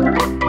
Bye.